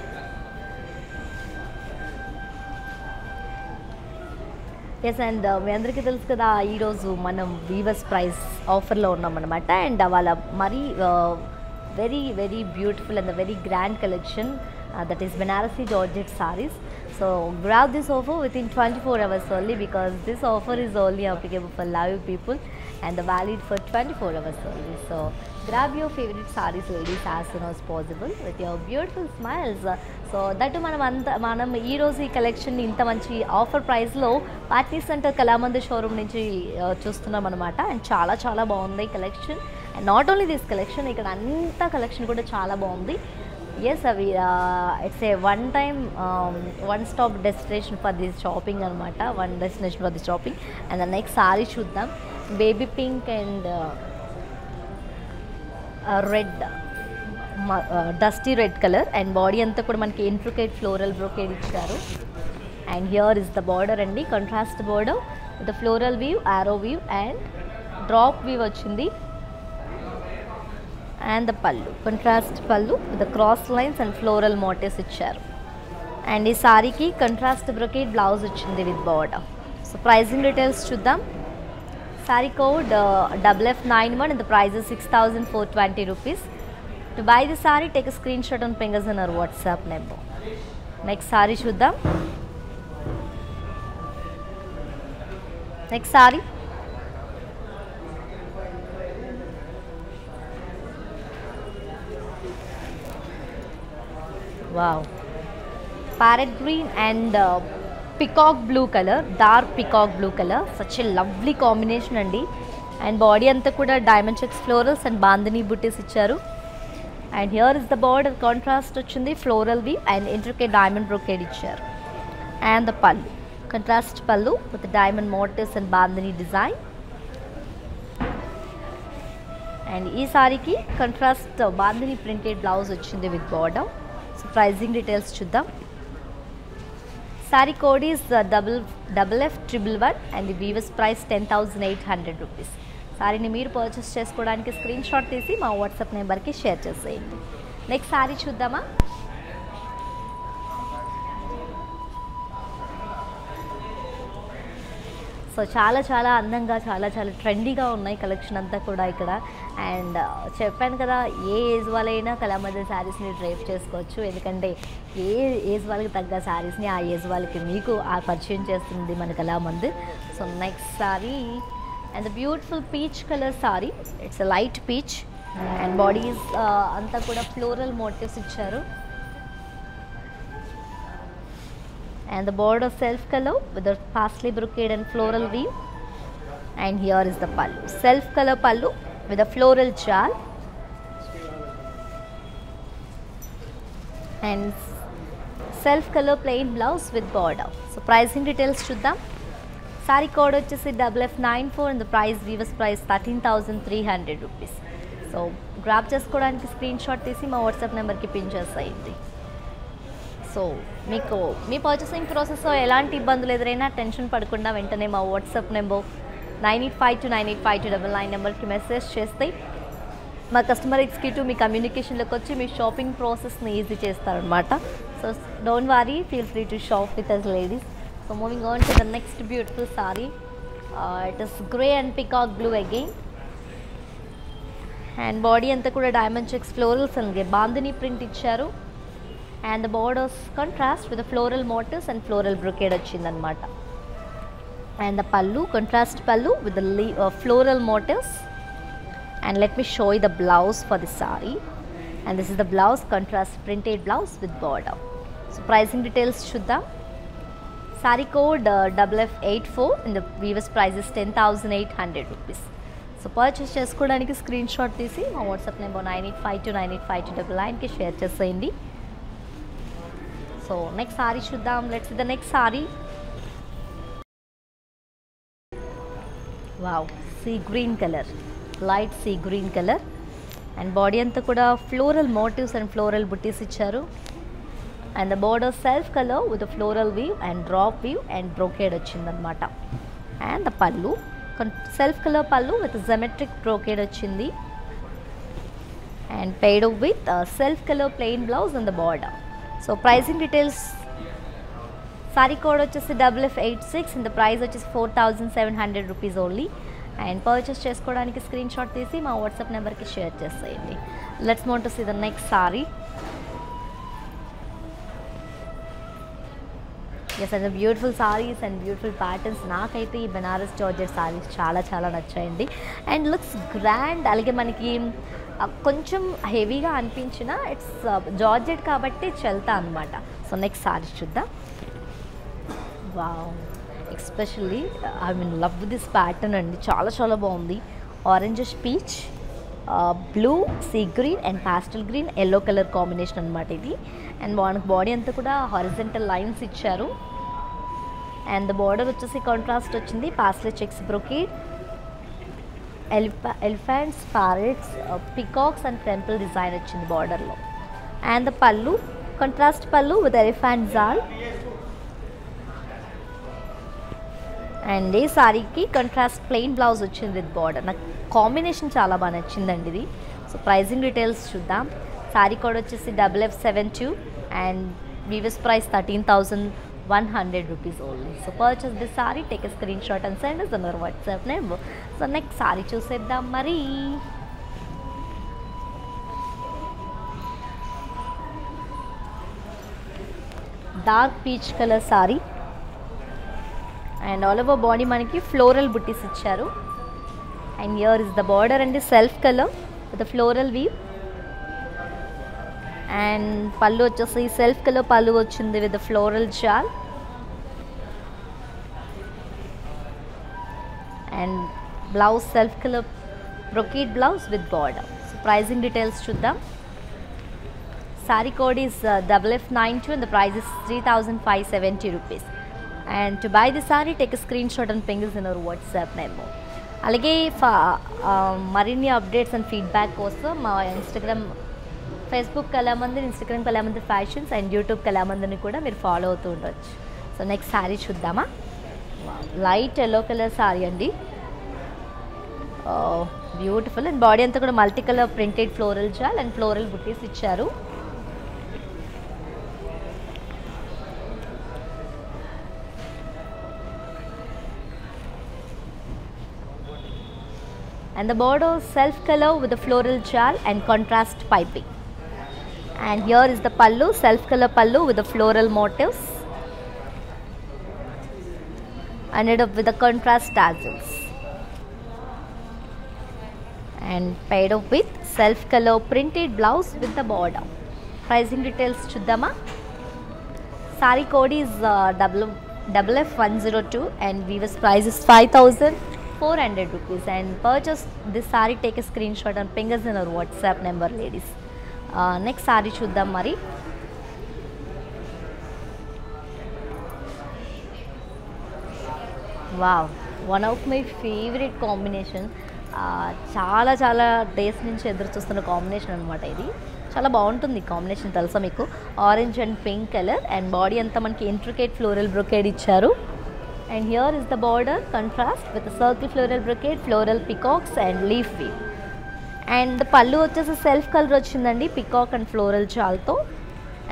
A: ఎస్ అండ్ మీ అందరికీ తెలుసు కదా ఈరోజు మనం వీవర్స్ ప్రైస్ ఆఫర్లో ఉన్నామన్నమాట. అండ్ వాళ్ళ మరీ very very beautiful and very grand collection that is Banarasi georgette saris so grab this offer within twenty four hours only because this offer is only applicable for live people and the valid for 24 hours only. So grab your favorite sarees ladies as soon as possible with your beautiful smiles. So that మనం అంత మనం ఈ రోజు ఈ కలెక్షన్ ఇంత మంచి ఆఫర్ ప్రైస్లో పార్టీ సెంటర్ కళామంది షోరూమ్ నుంచి చూస్తున్నాం అనమాట అండ్ చాలా చాలా బాగుంది ఈ collection and not only this collection ఇక్కడ అంతా కలెక్షన్ కూడా చాలా బాగుంది. ఎస్ అవి it's a one time one stop destination for this shopping అనమాట one destination for the shopping and next sari చూద్దాం. Baby pink and red dusty red colour and body అంతా కూడా మనకి ఇంట్రికేట్ ఫ్లోరల్ బ్రోకేడ్ ఇచ్చారు. And here is the border అండి. Contrast border the floral weave arrow weave and drop weave వచ్చింది. And the pallu contrast pallu with cross lines and floral motifs ఇచ్చారు. అండ్ ఈ సారీకి కంట్రాస్ట్ బ్రొకేట్ బ్లౌజ్ వచ్చింది with border so pricing details చూద్దాం. Sari code uh, FF91 and the price is 6420 rupees. To buy the sari, take a screenshot on ping and our WhatsApp number. Next sari Shuddam. Next sari. Wow. Parrot green and uh, peacock blue colour dark peacock blue colour such a lovely combination అండి. అండ్ బాడీ అంతా కూడా diamond checks florals and bandhani buttis ఇచ్చారు. And here is the border contrast వచ్చింది ఫ్లోరల్ వి అండ్ ఇంటర్కే డైమండ్ బ్రొకేడ్ ఇచ్చారు. And the pallu contrast pallu with diamond motifs and bandhani design and ఈ సారీకి కంట్రాస్ట్ బాందినీ ప్రింటెడ్ బ్లౌజ్ వచ్చింది with border so pricing details చూద్దాం. Sari code is double double F triple one and weavers price ten thousand eight hundred rupees సారీని మీరు పర్చేస్ చేసుకోవడానికి స్క్రీన్ షాట్ తీసి మా వాట్సాప్ నెంబర్కి షేర్ చేసేయండి. నెక్స్ట్ సారీ చూద్దామా? సో చాలా చాలా అందంగా చాలా చాలా ట్రెండీగా ఉన్నాయి కలెక్షన్ అంతా కూడా ఇక్కడ. అండ్ uh, చెప్పాను కదా ఏ ఏజ్ వాళ్ళైనా కళామధ్య శారీస్ని డ్రైవ్ చేసుకోవచ్చు. ఎందుకంటే ఏ ఏజ్ వాళ్ళకి తగ్గ శారీస్ని ఆ ఏజ్ వాళ్ళకి మీకు ఆ పరిచయం చేస్తుంది మన Kalamandir. So next sari and the beautiful peach colour sari it's light peach and bodies అంతా కూడా ఫ్లోరల్ మోటివ్స్ ఇచ్చారు. And the border self color with the parsley brocade and floral weave and here is the pallu. Self color pallu with a floral chal and self colour plain blouse with border so pricing details చూద్దాం. సారీ కోడ్ వచ్చేసి double F nine four and the price weavers price thirteen thousand three hundred rupees so grab చేసుకోవడానికి స్క్రీన్ షాట్ తీసి మా వాట్సాప్ నెంబర్కి పిన్ చేసేయండి. సో మీకు మీ పర్చేసింగ్ ప్రాసెస్లో ఎలాంటి ఇబ్బందులు ఎదురైనా టెన్షన్ పడకుండా వెంటనే మా WhatsApp number nine eight five two nine eight five two double nine నెంబర్కి మెసేజ్ చేస్తే మా కస్టమర్ ఎగ్జిక్యూటివ్ మీ కమ్యూనికేషన్లోకి వచ్చి మీ షాపింగ్ ప్రాసెస్ని ఈజీ చేస్తారనమాట so don't worry feel free to shop with us ladies so moving on to the next beautiful sari it is grey and peacock blue again and body అంతా కూడా డైమండ్ చెక్స్ ఫ్లోరల్స్ అలాగే బాందిని ప్రింట్ ఇచ్చారు. And the borders contrast with floral motifs and floral brocade వచ్చిందనమాట and the pallu contrast pallu with the floral motifs and let me show you the blouse for the sari and this is the blouse contrast printed blouse with border so pricing details చూద్దాం. Sari code double F eight four in the weavers prices ten thousand eight hundred rupees so purchase చేసుకోవడానికి స్క్రీన్ షాట్ తీసి మా WhatsApp number nine eight five two nine eight five two double నైన్కి షేర్ చేసేయండి. సో నెక్స్ట్ సారీ చూద్దాం. Let's the next sari. Wow sea green colour light sea green colour and body అంతా కూడా floral motifs and floral buttis ఇచ్చారు. And the border self colour with floral weave and drop weave and brocade వచ్చిందనమాట and the pallu self colour pallu with geometric brocade వచ్చింది. And paired with self colour plain blouse and the border so pricing details sari code వచ్చేసి డబుల్ ఎఫ్ ఎయిట్ సిక్స్ ఇంత ప్రైస్ వచ్చేసి four thousand seven hundred rupees only and purchase చేసుకోవడానికి స్క్రీన్ షాట్ తీసి మా వాట్సాప్ నెంబర్కి షేర్ చేసేయండి. Let's mote to see the next sari yes and beautiful saris and beautiful patterns నాకైతే ఈ బెనారస్ జార్జెట్ సారీస్ చాలా చాలా నచ్చాయండి. అండ్ లుక్స్ గ్రాండ్ అలాగే మనకి కొంచెం హెవీగా అనిపించిన ఇట్స్ జార్జెట్ కాబట్టి చెల్తా అనమాట సో నెక్స్ట్ సారీ చూద్దాం. Wow especially I mean love this pattern అండి. చాలా చాలా బాగుంది. Oranges peach blue sea green and pastel green yellow colour combination అనమాట ఇది. అండ్ మనకు బాడీ అంతా కూడా హారిజెంటల్ లైన్స్ ఇచ్చారు. అండ్ ద బార్డర్ వచ్చేసి కాంట్రాస్ట్ వచ్చింది. Paisley checks brocade ఎలిఫా elephants parrots peacocks and temple design వచ్చింది బార్డర్లో and the pallu contrast pallu with elephant jaal and ఈ సారీకి కంట్రాస్ట్ ప్లెయిన్ బ్లౌజ్ వచ్చింది విత్ బార్డర్ నాకు కాంబినేషన్ చాలా బాగా నచ్చిందండి ఇది. సో ప్రైజింగ్ డీటెయిల్స్ చూద్దాం. సారీ కోడ్ వచ్చేసి double F seven two and previous price thirteen thousand one hundred rupees only so purchase this sari take a screen shot and send us on our WhatsApp name so next sari చూసేద్దాం మరి. Dark peach colour sari and all over body మనకి ఫ్లోరల్ బుట్టీస్ ఇచ్చారు. And here is the border and self colour the floral weave and pallu వచ్చేసి సెల్ఫ్ కలర్ పళ్ళు వచ్చింది with floral jaal. And blouse self colour brocade blouse with border so pricing details చూద్దాం. Sari code is double F nine two and the price is three thousand five seventy rupees and to buy the sari take screen shot and ping us in our WhatsApp మేము అలాగే మరిన్ని అప్డేట్స్ అండ్ ఫీడ్బ్యాక్ కోసం మా Instagram Facebook Kalamandir Instagram Kalamandir fashions and YouTube కళామందిర్ని కూడా మీరు ఫాలో అవుతూ ఉండొచ్చు. సో నెక్స్ట్ శారీ చూద్దామా? లైట్ ఎల్లో కలర్ శారీ అండి. బ్యూటిఫుల్ అండ్ బాడీ అంతా కూడా multi colour printed floral jaal and floral buttis ఇచ్చారు. And the border self color with the floral jal and contrast piping. And here is the pallu self color pallu with the floral motifs. It up with the contrast tassels and paired up with self color printed blouse with the border. Pricing details chuddama sari code is uh, double double f 102 and viewers price is 5000 400 rupees. And purchase this saree take a screenshot and ping us in our whatsapp number ladies next saree చూద్దాం మరి. Wow one of my favourite combination చాలా చాలా డేస్ నుంచి ఎదురు చూస్తున్న కాంబినేషన్ అనమాట ఇది. చాలా బాగుంటుంది కాంబినేషన్ తెలుసా మీకు? Orange and pink colour and body అంతా మనకి ఇంట్రికేట్ ఫ్లోరల్ బ్రొకేడ్ ఇచ్చారు. And here is the border contrast with circle floral brocade floral peacocks and leaf weave and pallu వచ్చేసి సెల్ఫ్ కలర్ వచ్చిందండి పికాక్ అండ్ ఫ్లోరల్ చాల్తో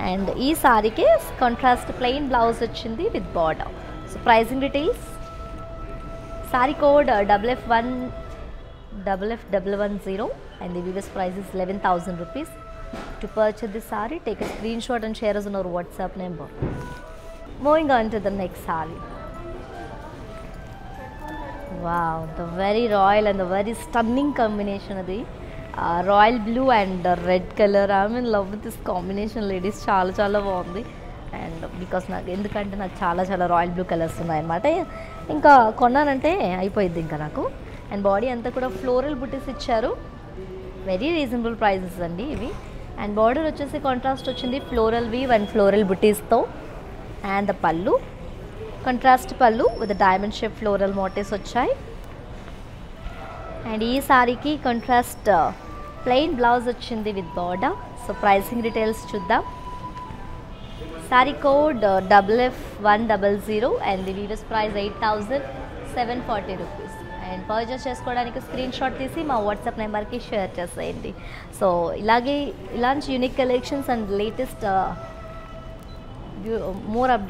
A: అండ్ ఈ సారీకి కాంట్రాస్ట్ ప్లెయిన్ బ్లౌజ్ వచ్చింది with border so pricing details saree code double F one double F double one zero and the weaves price is eleven thousand rupees to purchase the saree take a screen shot and share us our WhatsApp number moving on to the next saree wow the very royal and the very stunning combination అది royal blue and red colour I mean love with this combination ladies చాలా చాలా బాగుంది. అండ్ బికాస్ నాకు ఎందుకంటే నాకు చాలా చాలా రాయల్ బ్లూ కలర్స్ ఉన్నాయన్నమాట. ఇంకా కొన్నానంటే అయిపోయింది ఇంకా నాకు. అండ్ బాడీ అంతా కూడా ఫ్లోరల్ బుటీస్ ఇచ్చారు. వెరీ రీజనబుల్ ప్రైజెస్ అండి ఇవి. అండ్ బార్డర్ వచ్చేసి కాంట్రాస్ట్ వచ్చింది. Floral weave and floral బుటీస్తో and the pallu contrast pallu with diamond shape floral motifs వచ్చాయి. అండ్ ఈ సారీకి కాంట్రాస్ట్ ప్లెయిన్ బ్లౌజ్ వచ్చింది with border. So pricing details చూద్దాం. Saree code double F one double zero and the weaves price eight thousand seven forty rupees and purchase చేసుకోవడానికి స్క్రీన్ షాట్ తీసి మా వాట్సాప్ నెంబర్కి షేర్ చేసేయండి. సో ఇలాగే ఇలాంటి unique collections and latest more up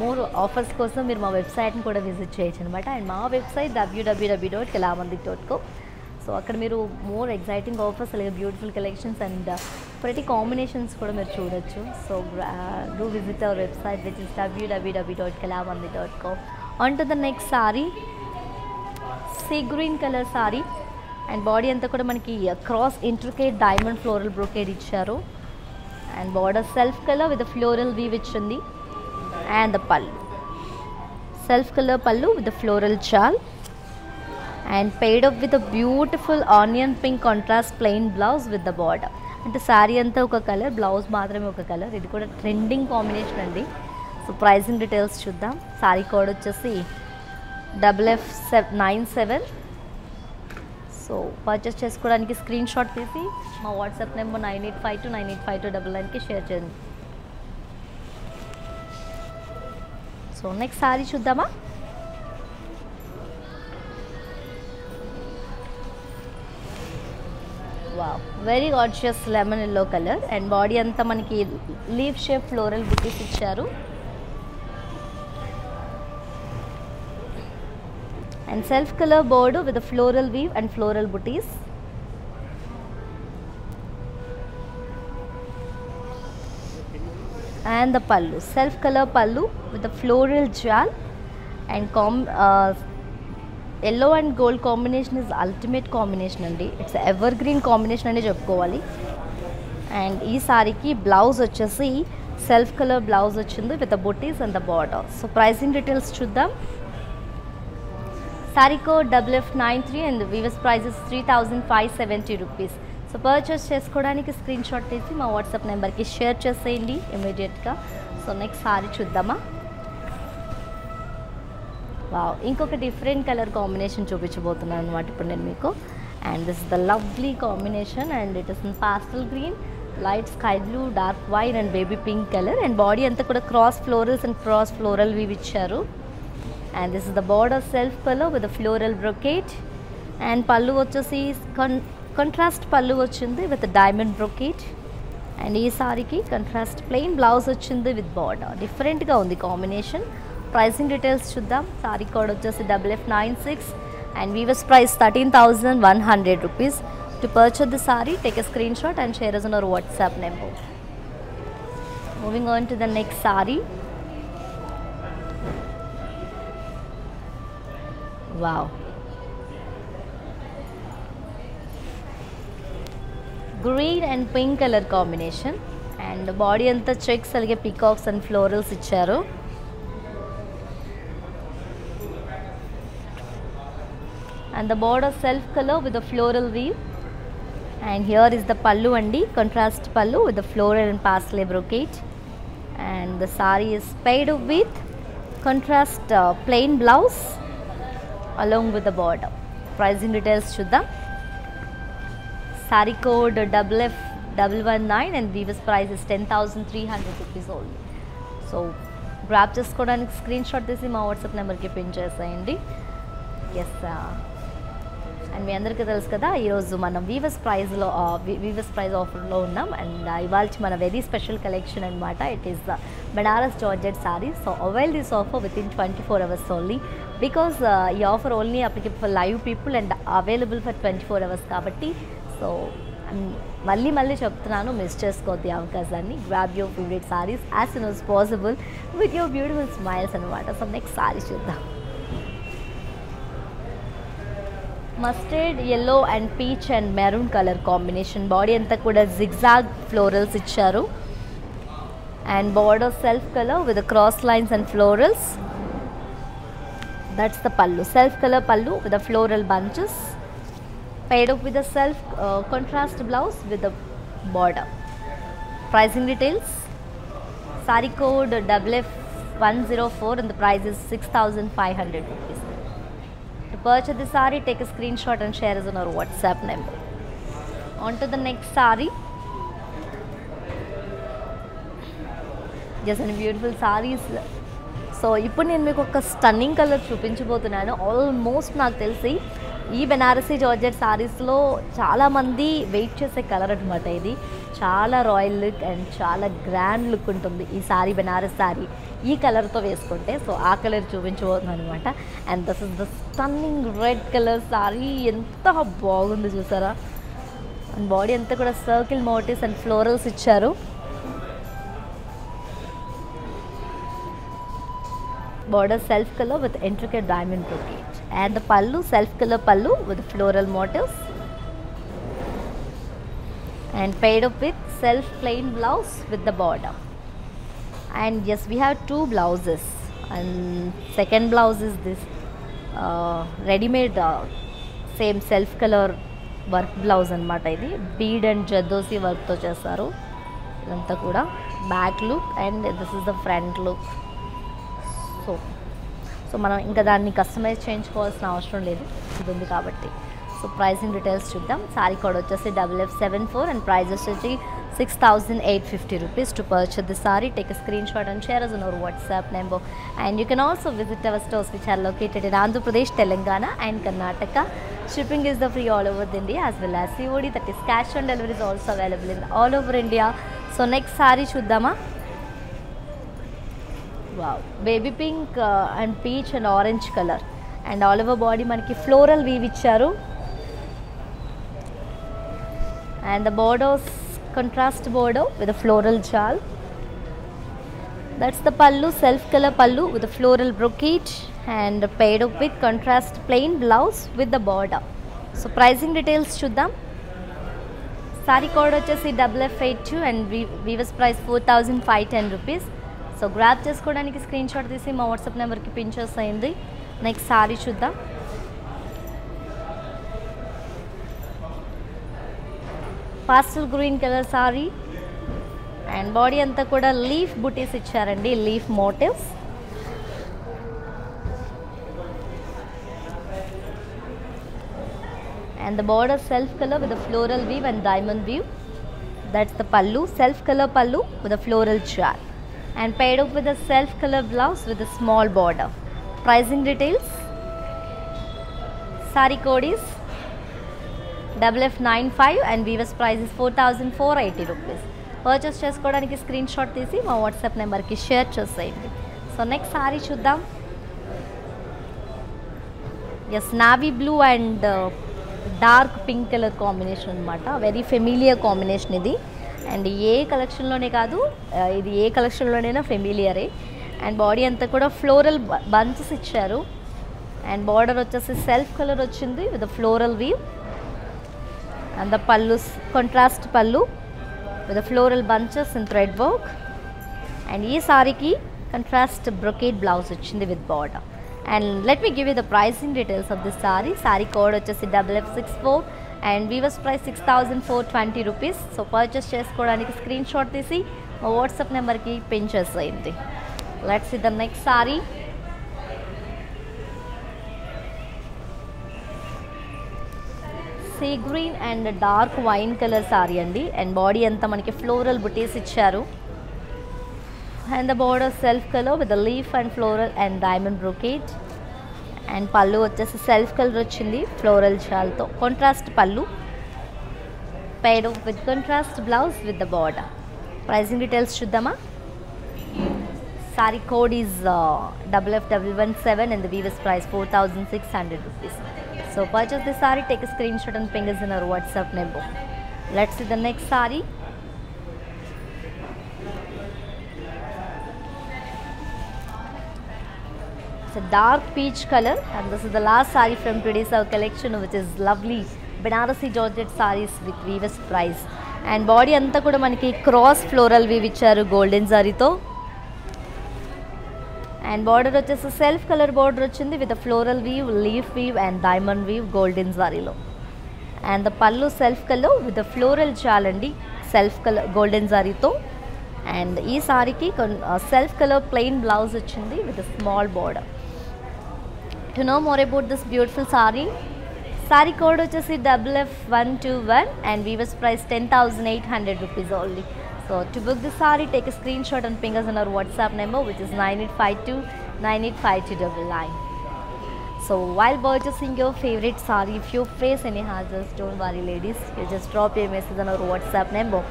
A: more offers కోసం మీరు మా వెబ్సైట్ని కూడా విజిట్ చేయొచ్చు అనమాట అండ్ మా website WWW dot Kalamandir dot com so అక్కడ మీరు మోర్ ఎగ్జైటింగ్ ఆఫర్స్ అలాగే బ్యూటిఫుల్ కలెక్షన్స్ అండ్ ప్రతి కాంబినేషన్స్ కూడా మీరు చూడొచ్చు. So do visit our website which is WWW dot Kalamandir dot com on to the next saree sea green colour saree and body అంతా కూడా మనకి cross intricate diamond floral brocade ఇచ్చారు. And border self colour with floral weave ఇచ్చింది. And the pallu self colour pallu with floral chaal and paired up with beautiful onion pink contrast plain blouse with the border అంటే శారీ అంతా ఒక కలర్ బ్లౌజ్ మాత్రమే ఒక కలర్ ఇది కూడా ట్రెండింగ్ కాంబినేషన్ అండి. సో ప్రైసింగ్ డీటెయిల్స్ చూద్దాం. శారీ కోడ్ వచ్చేసి double F seven nine seven so purchase చేసుకోవడానికి స్క్రీన్ షాట్ తీసి మా WhatsApp number nine eight five two nine eight five two double నైన్కి షేర్ చేయండి. సో నెక్స్ట్ సారీ చూద్దామా? Wow very gorgeous lemon yellow colour and body అంతా మనకి లీఫ్ షేప్ ఫ్లోరల్ బుటీస్ ఇచ్చారు. And self colour border with floral weave and floral butis and the pallu self colour pallu with floral jaal and calm yellow and gold combination is ultimate combination అండి. ఇట్స్ ఎవర్ గ్రీన్ కాంబినేషన్ అని చెప్పుకోవాలి. అండ్ ఈ సారీకి బ్లౌజ్ వచ్చేసి సెల్ఫ్ కలర్ బ్లౌజ్ వచ్చింది with butis and the border so pricing details చూద్దాం. Saree code double F nine three and weaves prices three thousand five seventy rupees so purchase చేసుకోవడానికి స్క్రీన్ షాట్ తీసి మా వాట్సాప్ నెంబర్కి షేర్ చేసేయండి ఇమీడియట్గా సో నెక్స్ట్ సారీ చూద్దామా? వావ్. ఇంకొక డిఫరెంట్ కలర్ కాంబినేషన్ చూపించబోతున్నాను అనమాట ఇప్పుడు నేను మీకు. And this the lovely combination and it is pastel green light sky blue dark white and baby pink colour and body అంతా కూడా cross florals and cross floral weave ఇచ్చారు. And this is the border self colour with floral brocade and pallu వచ్చేసి కన్ కంట్రాస్ట్ పళ్ళు వచ్చింది విత్ డైమండ్ బ్రొకేట్ అండ్ ఈ సారీకి కంట్రాస్ట్ ప్లెయిన్ బ్లౌజ్ వచ్చింది విత్ బార్డర్ డిఫరెంట్గా ఉంది కాంబినేషన్ ప్రైసింగ్ డీటెయిల్స్ చూద్దాం. సారీ కోడ్ వచ్చేసి double F nine six and weaves price thirteen thousand one hundred rupees to purchase the saree take a screen shot and share on our WhatsApp number moving on to the next saree wow green and pink colour combination and body అంతా చెక్స్ అలాగే పికాక్స్ అండ్ ఫ్లోరల్స్ ఇచ్చారు. And the border self colour with the floral weave and here is the pallu అండి contrast pallu with the floral and paisley brocade and the saree is paired with contrast plain blouse along with the border pricing details చూద్దాం. Saree code double F double one nine and weaves price is ten thousand three hundred rupees only so grab చేసుకోవడానికి స్క్రీన్ షాట్ తీసి మా వాట్సాప్ నెంబర్కి పిన్ చేసేయండి. ఎస్ అండ్ మీ అందరికీ తెలుసు కదా ఈరోజు మనం వీవస్ ప్రైజ్లో వీవస్ ప్రైజ్ ఆఫర్లో ఉన్నాం. అండ్ ఇవాళ మన వెరీ స్పెషల్ కలెక్షన్ అనమాట it is the Benaras georgette saree so avail this offer within twenty four hours only because ఈ offer only applicable for live people and available for twenty four hours కాబట్టి సో మళ్ళీ మళ్ళీ చెప్తున్నాను మిస్ చేసుకోవద్దు అవకాశాన్ని. Grab your favourite sarees as soon as possible with your beautiful smiles అనమాట సో నెక్స్ట్ సారీ చూద్దాం. Mustard yellow and peach and maroon colour combination body అంతా కూడా జిగ్జాగ్ ఫ్లోరల్స్ ఇచ్చారు. And border self colour with cross lines and florals that's the pallu self colour pallu with floral bunches paired up with a self uh, contrast blouse with the border. Pricing details. Sari code WF104 and the price is 6500 rupees. To purchase the sari, take a screenshot and share us on our WhatsApp number. On to the next sari. Yes, and beautiful sarees. So ఇప్పుడు నేను మీకు ఒక స్టన్నింగ్ కలర్ చూపించబోతున్నాను ఆల్మోస్ట్ నాకు తెలిసి ఈ బెనారసీ జార్జెట్ సారీస్లో చాలామంది వెయిట్ చేసే కలర్ అనమాట ఇది చాలా రాయల్ లుక్ అండ్ చాలా గ్రాండ్ లుక్ ఉంటుంది ఈ సారీ బెనారస్ సారీ ఈ కలర్తో వేసుకుంటే సో ఆ కలర్ చూపించబోతుంది అనమాట and this is the stunning red colour saree ఎంత బాగుంది చూసారా? అండ్ బాడీ అంతా కూడా సర్కిల్ మోటివ్స్ అండ్ ఫ్లోరల్స్ ఇచ్చారు. Border self colour with intricate diamond brocade and the pallu self colour pallu with floral motifs and paired with self plain blouse with the border and yes we have two blouses. And second blouse is this uh, ready made uh, same self color work blouse అనమాట ఇది. బీడ్ అండ్ జద్దోసి వర్క్తో చేస్తారు. ఇదంతా కూడా back look and this is the front look so so మనం ఇంకా దాన్ని కస్టమైజ్ చేయించుకోవాల్సిన అవసరం లేదు. ఇది ఉంది కాబట్టి. సో ప్రైసింగ్ డీటెయిల్స్ చూద్దాం. సారీ కోడ్ వచ్చేసి double F seven four and price వచ్చేసి six thousand eight fifty rupees to purchase the sorry. Take screen shot and share our WhatsApp number and you can also visit our stores which are located in Andhra Pradesh Telangana and Karnataka shipping is the free all over the India as well as COD that is cash on deliveries also available in all over India so next saree చూద్దామా baby pink and peach and orange colour and all over body మనకి ఫ్లోరల్ వీవ్ ఇచ్చారు and the the contrast contrast with a floral jal. That's the pallu, self color pallu with a floral brocade and paired up with contrast plain blouse with the border. So pricing details చూద్దాం సారీ కోడ్ వచ్చేసి double F eight two and weavers price four thousand five ten rupees so grab చేసుకోవడానికి స్క్రీన్ షాట్ తీసి మా వాట్సాప్ నెంబర్కి పిన్ చేసేయండి నెక్స్ట్ సారీ చూద్దాం pastel green colour saree and body అంతా కూడా లీఫ్ బుటీస్ ఇచ్చారండి leaf motifs and the border self colour with floral weave and diamond weave that's the pallu self colour pallu with floral char and paired up with self colour blouse with small border pricing details sari code is double F nine five and weavers price four thousand four eighty rupees purchase చేసుకోవడానికి స్క్రీన్ షాట్ తీసి మా వాట్సాప్ నెంబర్కి షేర్ చేసేయండి. సో నెక్స్ట్ సారీ చూద్దాం. Yes navy blue and dark pink colour combination అనమాట వెరీ ఫెమిలియర్ కాంబినేషన్ ఇది. అండ్ ఏ కలెక్షన్లోనే కాదు ఇది ఏ కలెక్షన్లోనైనా ఫెమిలియరే అండ్ బాడీ అంతా కూడా ఫ్లోరల్ బంచెస్ ఇచ్చారు. అండ్ బార్డర్ వచ్చేసి సెల్ఫ్ కలర్ వచ్చింది with floral weave and the pallu contrast pallu with floral bunches in thread work and ఈ సారీకి కంట్రాస్ట్ బ్రొకేట్ బ్లౌజ్ వచ్చింది with border and let me give you the pricing details of this saree saree code వచ్చేసి double F six four and weaves price six thousand four twenty rupees so purchase చేసుకోవడానికి స్క్రీన్ షాట్ తీసి మా వాట్సాప్ నెంబర్కి పిన్ చేసేయండి. Let's E the next saree sea green and dark wine colour sari అండి. అండ్ బాడీ అంతా మనకి ఫ్లోరల్ బుటీస్ ఇచ్చారు. And the border self colour with leaf and floral and diamond brocade. And pallu వచ్చేసి సెల్ఫ్ కలర్ వచ్చింది floral షాల్తో contrast pallu. Paired with contrast blouse with the border pricing details చూద్దామా? Sari code is double F double one seven and the weavers price four thousand six hundred rupees so purchase the sari take screenshot and fingers in our WhatsApp number let's see the next sari It's a dark peach color and this is the last saree from today's our collection which is lovely Banarasi Georgette sarees with weaver's price and body అంతా కూడా మనకి క్రాస్ ఫ్లోరల్ వీవ్ ఇచ్చారు గోల్డెన్ జారీతో అండ్ బార్డర్ వచ్చేసి సెల్ఫ్ కలర్ బార్డర్ వచ్చింది with floral weave leaf weave and diamond weave golden జారీలో and the pallu self colour with floral చాలండి సెల్ఫ్ కలర్ గోల్డెన్ జారీతో అండ్ ఈ సారీకి సెల్ఫ్ కలర్ ప్లెయిన్ బ్లౌజ్ వచ్చింది with small border to know more about this beautiful sari sari code వచ్చేసి double F one two one and weavers price ten thousand eight hundred rupees only So to book the sari, take a screenshot and ping us on our WhatsApp number which is 9852 985299. So while purchasing your favorite sari, if you face any hazards, don't worry ladies, you just drop your message on our WhatsApp number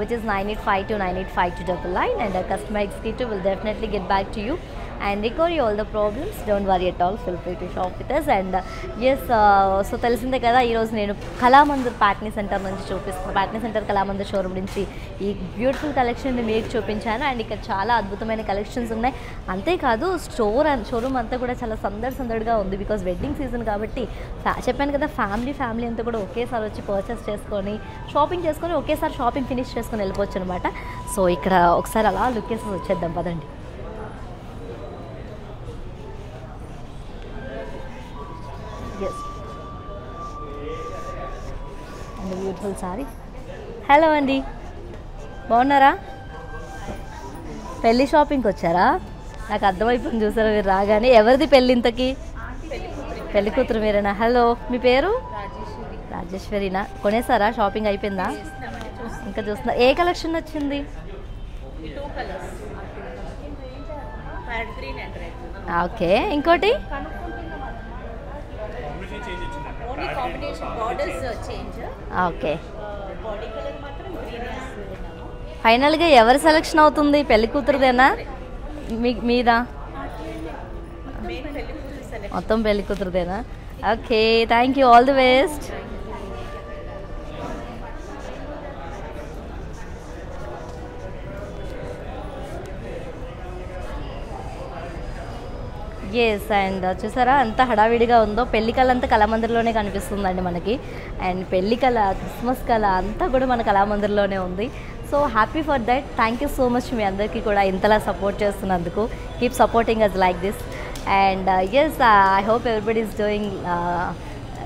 A: which is 9852 985299 and our customer executive will definitely get back to you and recover you all the problems. Don't worry at all. Feel free to shop with us. And uh, yes, uh, so తెలిసిందే కదా ఈరోజు నేను కళామందిర్ ప్యాట్నీ సెంటర్ నుంచి చూపిస్తాను ప్యాట్నీ సెంటర్ కళామందిర్ షోరూమ్ నుంచి ఈ బ్యూటిఫుల్ కలెక్షన్ మీకు చూపించాను. అండ్ ఇక్కడ చాలా అద్భుతమైన కలెక్షన్స్ ఉన్నాయి. అంతేకాదు స్టోర్ అండ్ షోరూమ్ అంతా కూడా చాలా సందడి సందడిగా ఉంది బికాజ్ వెడ్డింగ్ సీజన్ కాబట్టి చెప్పాను కదా ఫ్యామిలీ ఫ్యామిలీ అంతా కూడా ఒకేసారి వచ్చి పర్చేస్ చేసుకొని షాపింగ్ చేసుకొని ఒకేసారి షాపింగ్ ఫినిష్ చేసుకొని వెళ్ళిపోవచ్చు అనమాట సో ఇక్కడ ఒకసారి అలా లుక్ వచ్చేద్దాం. పదండి. అండ్ బ్యూటిఫుల్ సారీ హలో అండి. బాగున్నారా? పెళ్ళి షాపింగ్కి వచ్చారా? నాకు అర్థమైపోయింది చూసారా మీరు రాగానే. ఎవరిది పెళ్ళి ఇంతకి? పెళ్ళి కూతురు మీరేనా? హలో మీ పేరు? రాజేశ్వరినా? కొనేసారా? షాపింగ్ అయిపోయిందా? ఇంకా చూస్తున్నా. ఏ కలెక్షన్ వచ్చింది ఓకే ఇంకోటి? ఓకే. ఫైనల్గా ఎవరి సెలక్షన్ అవుతుంది? పెళ్ళి కూతురుదేనా? మీ మీదా? మొత్తం పెళ్ళి కూతురుదేనా? Okay thank you all the best yes and uh, చూసారా? అంత హడావిడిగా ఉందో. పెళ్ళి కళ అంతా కళామందిర్లోనే కనిపిస్తుందండి మనకి. అండ్ పెళ్ళి కళ క్రిస్మస్ కళ అంతా కూడా మన కళామందిర్లోనే ఉంది. So happy for that thank you so much మీ అందరికీ కూడా ఇంతలా సపోర్ట్ చేస్తున్నందుకు. Keep supporting us like this and yes I hope everybody is doing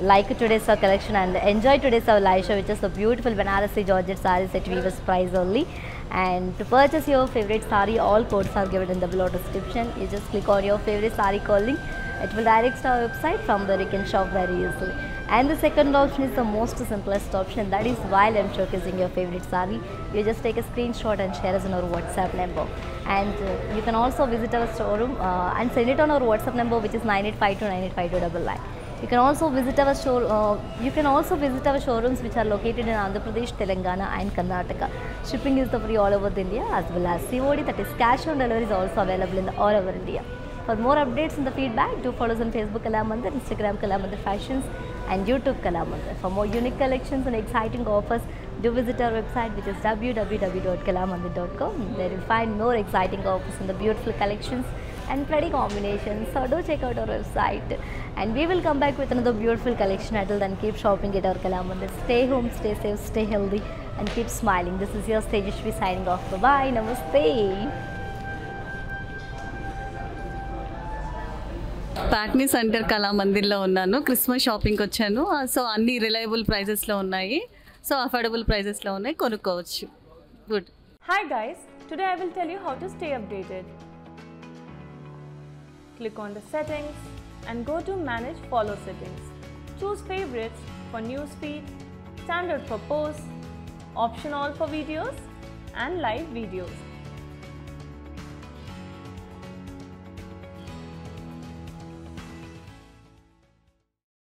A: like today's our collection and enjoy today's our live show which is the beautiful Banarasi Georgette sarees at Weaver's price only. And to purchase your favorite sari all codes are given in the below description. You just click on your favorite sari calling. It will direct to our website from where you can shop very easily. And the second option is the most simplest option. That is while I'm showcasing your favorite sari. You just take a screenshot and share us on our WhatsApp number. And uh, you can also visit our showroom uh, and send it on our WhatsApp number which is 9852985299 you can also visit our show. Uh, you can also visit our showrooms which are located in Andhra Pradesh, Telangana, and Karnataka. Shipping is free all over India as well as COD that is cash on delivery is also available in the all over India. For more updates and the feedback, do follow us on Facebook Kalamandir, Instagram Kalamandir Fashions, and YouTube Kalamandir. For more unique collections and exciting offers, do visit our website which is www.kalamandir.com. There you'll find more exciting offers and the beautiful collections and pretty combinations. So do check out our website. And we will come back with another beautiful collection. Until then, keep shopping at our Kalamandir. Stay home, stay safe, stay healthy, and keep smiling. This is your Tejashvi signing off. Bye bye. Namaste.
B: ప్యాక్నీ సెంటర్ కళా మందిర్లో ఉన్నాను క్రిస్మస్ షాపింగ్కి వచ్చాను సో అన్ని రిలయబుల్ ప్రైజెస్లో ఉన్నాయి సో అఫోర్డబుల్ ప్రైజెస్లో ఉన్నాయి కొనుక్కోవచ్చు good
C: Hi guys, today I will tell you how to stay updated. Click on the settings and go to manage follow settings. Choose favorites for newsfeed, standard for posts, optional for videos and live videos.